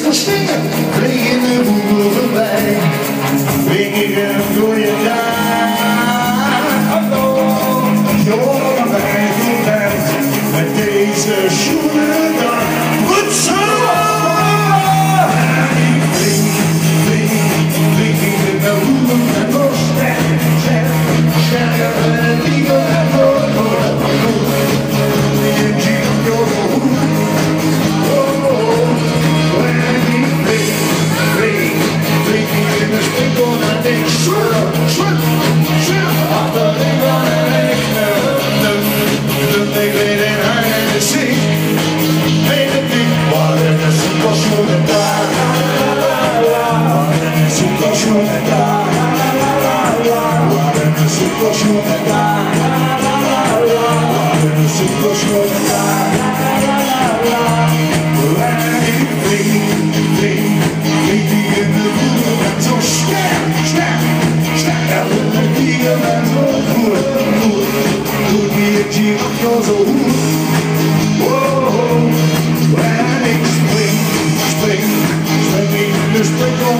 Escuchinha. kościół, la la la la Let it bleed, the blue oh oh